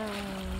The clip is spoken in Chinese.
嗯